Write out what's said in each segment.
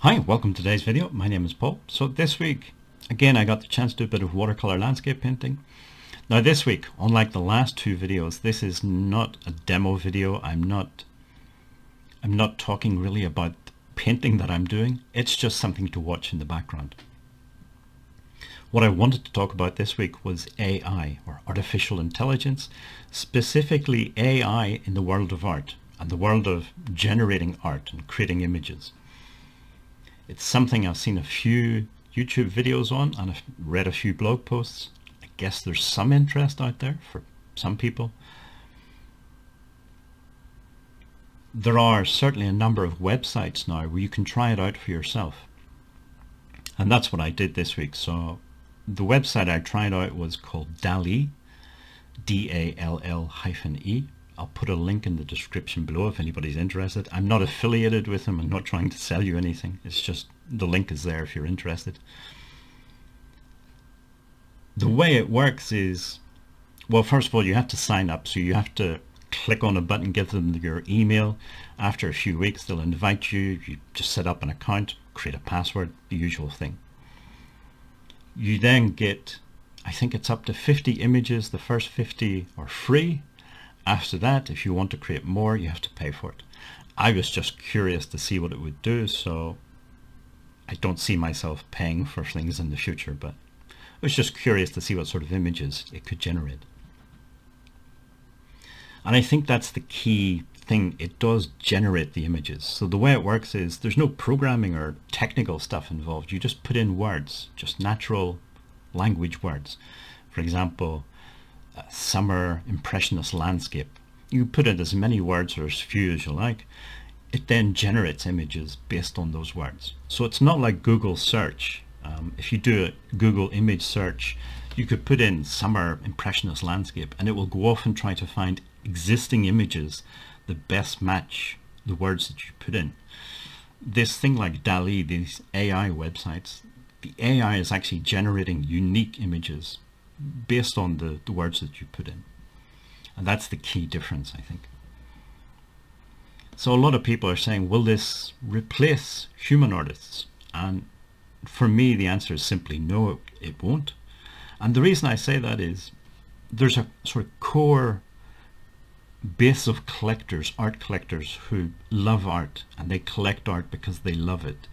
Hi, welcome to today's video. My name is Paul. So this week, again, I got the chance to do a bit of watercolor landscape painting. Now this week, unlike the last two videos, this is not a demo video. I'm not, I'm not talking really about painting that I'm doing. It's just something to watch in the background. What I wanted to talk about this week was AI, or artificial intelligence, specifically AI in the world of art and the world of generating art and creating images. It's something I've seen a few YouTube videos on and I've read a few blog posts. I guess there's some interest out there for some people. There are certainly a number of websites now where you can try it out for yourself. And that's what I did this week. So the website I tried out was called DALL-E, D-A-L-L hyphen E. I'll put a link in the description below if anybody's interested. I'm not affiliated with them. I'm not trying to sell you anything. It's just the link is there if you're interested. The way it works is, well, first of all, you have to sign up. So you have to click on a button, give them your email. After a few weeks, they'll invite you. You just set up an account, create a password, the usual thing. You then get, I think it's up to 50 images. The first 50 are free after that, if you want to create more, you have to pay for it. I was just curious to see what it would do, so I don't see myself paying for things in the future, but I was just curious to see what sort of images it could generate. And I think that's the key thing. It does generate the images. So the way it works is there's no programming or technical stuff involved. You just put in words, just natural language words. For example, summer impressionist landscape. You put in as many words or as few as you like. It then generates images based on those words. So it's not like Google search. Um, if you do a Google image search, you could put in summer impressionist landscape and it will go off and try to find existing images that best match the words that you put in. This thing like DALL-E, these AI websites, the AI is actually generating unique images based on the, the words that you put in. And that's the key difference, I think. So a lot of people are saying, will this replace human artists? And for me, the answer is simply no, it won't. And the reason I say that is there's a sort of core base of collectors, art collectors who love art and they collect art because they love it.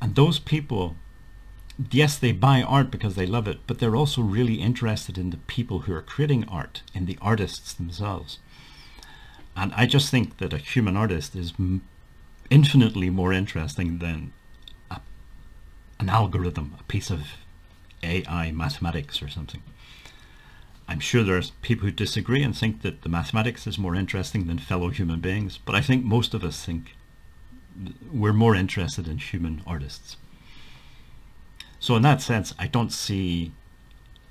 And those people yes, they buy art because they love it, but they're also really interested in the people who are creating art, in the artists themselves. And I just think that a human artist is infinitely more interesting than a, an algorithm, a piece of AI mathematics or something. I'm sure there's people who disagree and think that the mathematics is more interesting than fellow human beings, but I think most of us think we're more interested in human artists. So in that sense, I don't see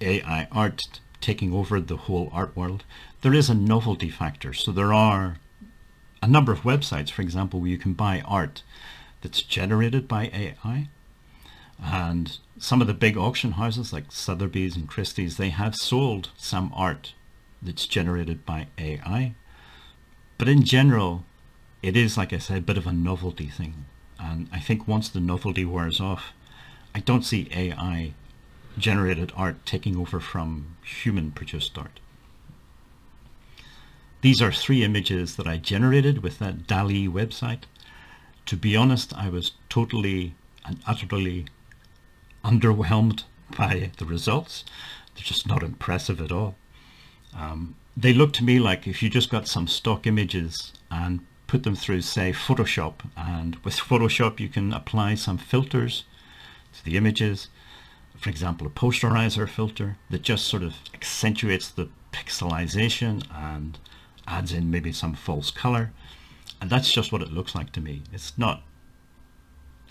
AI art taking over the whole art world. There is a novelty factor. So there are a number of websites, for example, where you can buy art that's generated by AI. And some of the big auction houses like Sotheby's and Christie's, they have sold some art that's generated by AI. But in general, it is, like I said, a bit of a novelty thing. And I think once the novelty wears off, I don't see AI generated art taking over from human produced art. These are three images that I generated with that DALL-E website. To be honest, I was totally and utterly underwhelmed by the results. They're just not impressive at all. Um, they look to me like if you just got some stock images and put them through, say, Photoshop, and with Photoshop you can apply some filters the images. For example, a posterizer filter that just sort of accentuates the pixelization and adds in maybe some false color. And that's just what it looks like to me. It's not,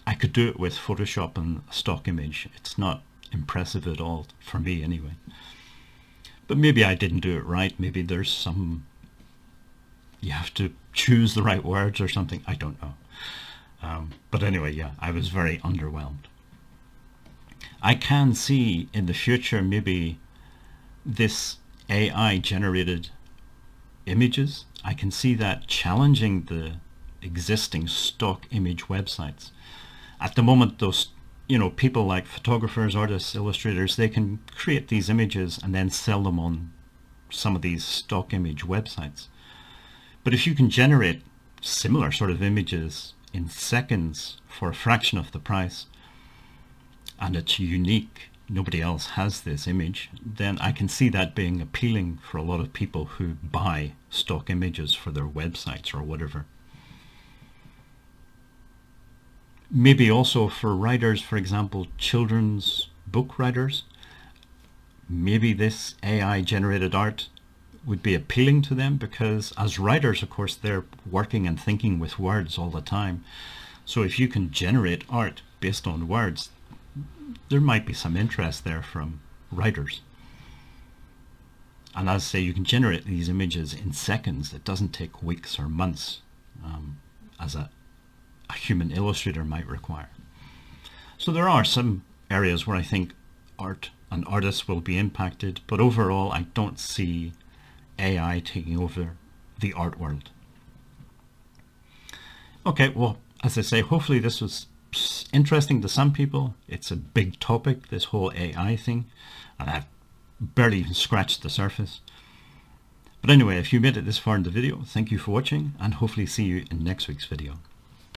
I could do it with Photoshop and a stock image. It's not impressive at all for me anyway. But maybe I didn't do it right. Maybe there's some, you have to choose the right words or something. I don't know. Um, but anyway, yeah, I was very underwhelmed. I can see in the future maybe this AI generated images. I can see that challenging the existing stock image websites. At the moment, those you know people like photographers, artists, illustrators, they can create these images and then sell them on some of these stock image websites. But if you can generate similar sort of images in seconds for a fraction of the price, and it's unique, nobody else has this image, then I can see that being appealing for a lot of people who buy stock images for their websites or whatever. Maybe also for writers, for example, children's book writers, maybe this AI generated art would be appealing to them because as writers, of course, they're working and thinking with words all the time. So if you can generate art based on words, there might be some interest there from writers. And as I say, you can generate these images in seconds. It doesn't take weeks or months um, as a, a human illustrator might require. So there are some areas where I think art and artists will be impacted, but overall I don't see AI taking over the art world. Okay, well, as I say, hopefully this was interesting to some people. It's a big topic, this whole AI thing, and I've barely even scratched the surface. But anyway, if you made it this far in the video, thank you for watching, and hopefully see you in next week's video.